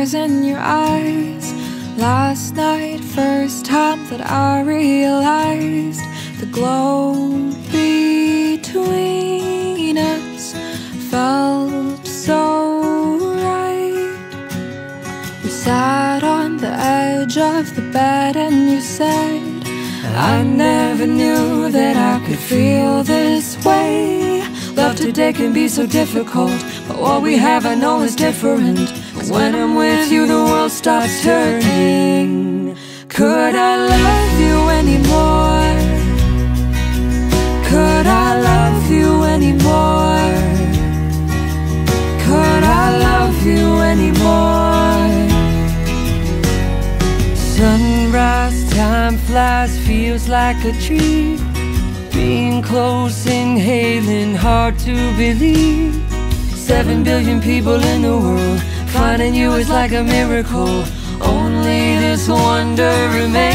tears in your eyes. Last night, first time that I realized The glow between us felt so right. We sat on the edge of the bed and you said I never knew that I could feel this way. Love today can be so difficult, but what we have I know is different. Cause When I'm with you, the world stops turning. Could I love you anymore? Could I love you anymore? Could I love you anymore? Sunrise time flies, feels like a dream. Close, inhaling, hard to believe. Seven billion people in the world, finding you is like a miracle. Only this wonder remains.